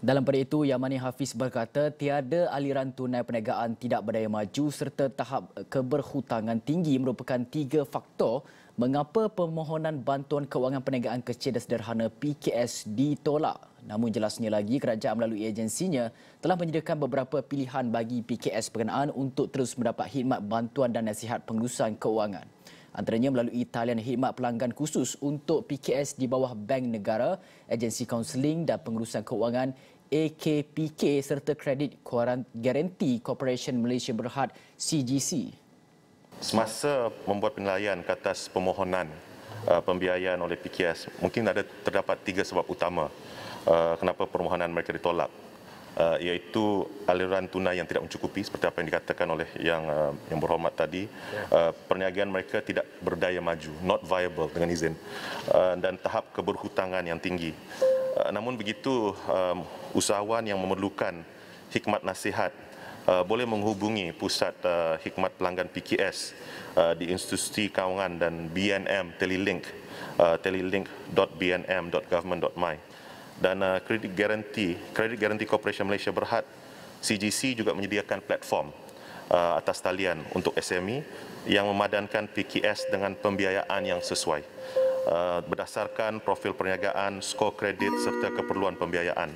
Dalam pada itu, Yamani Hafiz berkata tiada aliran tunai perniagaan tidak berdaya maju serta tahap keberhutangan tinggi merupakan tiga faktor mengapa permohonan bantuan kewangan perniagaan kecil dan sederhana PKS ditolak. Namun jelasnya lagi, kerajaan melalui agensinya telah menyediakan beberapa pilihan bagi PKS berkenaan untuk terus mendapat khidmat bantuan dan nasihat pengurusan kewangan antaranya melalui talian khidmat pelanggan khusus untuk PKS di bawah Bank Negara, Agensi Kaunseling dan Pengurusan Keuangan AKPK serta Kredit Guarantee Corporation Malaysia Berhad CGC. Semasa membuat penilaian ke atas permohonan uh, pembiayaan oleh PKS, mungkin ada terdapat tiga sebab utama uh, kenapa permohonan mereka ditolak uh, iaitu aliran tunai yang tidak mencukupi seperti apa yang dikatakan oleh yang uh, yang berhormat tadi. Ya. uh, perniagaan mereka tidak berdaya maju not viable dengan izin. Uh, dan tahap keberhutangan yang tinggi. Uh, namun begitu um, usahawan yang memerlukan hikmat nasihat uh, boleh menghubungi pusat uh, hikmat pelanggan PKS uh, di institusi kawangan dan BNM Telelink uh, telelink.bnm.government.my dan uh, Credit Guarantee Credit Guarantee Corporation Malaysia Berhad CGC juga menyediakan platform uh, atas talian untuk SME yang memadankan PKS dengan pembiayaan yang sesuai uh, berdasarkan profil perniagaan, skor kredit serta keperluan pembiayaan.